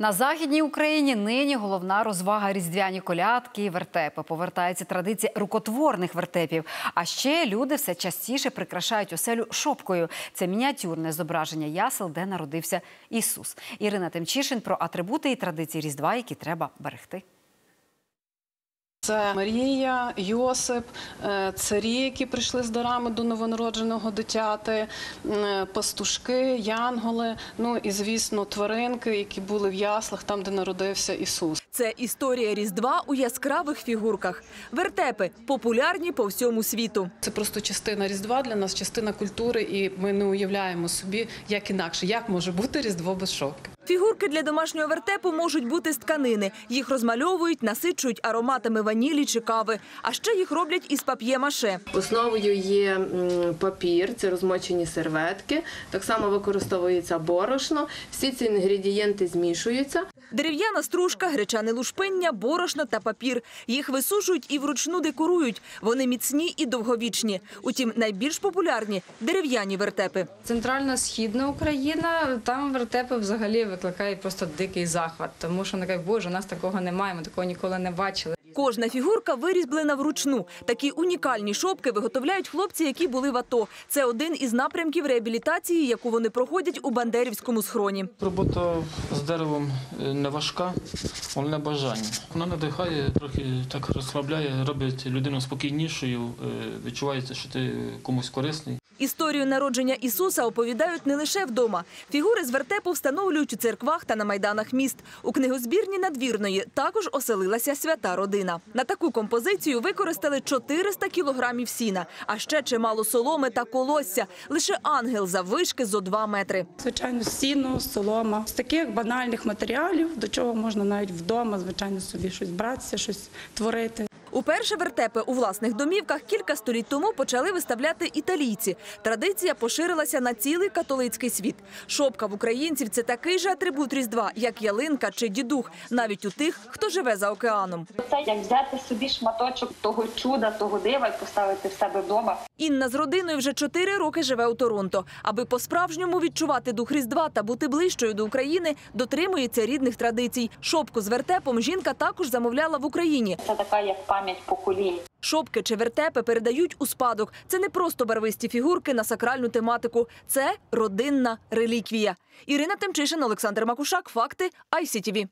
На західній Україні нині головна розвага різдвяні колядки і вертепи. Повертається традиція рукотворних вертепів. А ще люди все частіше прикрашають оселю шопкою. Це мініатюрне зображення ясел, де народився Ісус. Ірина Тимчишин про атрибути і традиції Різдва, які треба берегти. Це Марія, Йосип, е, царі, які прийшли з дарами до новонародженого дитяти, пастушки, янголи, ну і звісно, тваринки, які були в яслах, там, де народився Ісус. Це історія Різдва у яскравих фігурках. Вертепи популярні по всьому світу. Це просто частина Різдва для нас, частина культури, і ми не уявляємо собі, як інакше, як може бути Різдво без шовки. Фігурки для домашнього вертепу можуть бути з тканини. Їх розмальовують, насичують ароматами ванілі чи кави. А ще їх роблять із пап'є-маше. Основою є папір, це розмочені серветки. Так само використовується борошно. Всі ці інгредієнти змішуються. Дерев'яна стружка, гречане лушпиння, борошно та папір. Їх висушують і вручну декорують. Вони міцні і довговічні. Утім, найбільш популярні дерев'яні вертепи. Центральна східна Україна, там вертепи взагалі викликають просто дикий захват, тому що ну, як боже, у нас такого немає, ми такого ніколи не бачили. Кожна фігурка вирізблена вручну. Такі унікальні шопки виготовляють хлопці, які були в АТО. Це один із напрямків реабілітації, яку вони проходять у Бандерівському схроні. Робота з деревом е, не важка, головне бажання. Вона надихає, трохи так розслабляє, робить людину спокійнішою, е, відчувається, що ти комусь корисний. Історію народження Ісуса оповідають не лише вдома. Фігури з вертепу встановлюють у церквах та на майданах міст. У книгозбірні надвірної також оселилася свята родина. На таку композицію використали 400 кілограмів сіна, а ще чимало соломи та колосся. Лише ангел за вишки зо 2 метри. Звичайно, сіно, солома з таких банальних матеріалів, до чого можна навіть вдома, звичайно, собі щось братися, щось творити. Уперше вертепи у власних домівках кілька століть тому почали виставляти італійці. Традиція поширилася на цілий католицький світ. Шопка в українців це такий же атрибут Різдва, як ялинка чи дідух, навіть у тих, хто живе за океаном. Це як взяти собі шматочок того чуда, того дива і поставити в себе вдома. Інна з родиною вже чотири роки живе у Торонто. Аби по-справжньому відчувати дух Різдва та бути ближчою до України, дотримується рідних традицій. Шопку з вертепом жінка також замовляла в Україні. Це така як пам'ять поколінь. Шопки чи вертепи передають у спадок. Це не просто барвисті фігурки на сакральну тематику. Це родинна реліквія. Ірина Тимчишин, Олександр Макушак. Факти ICTV.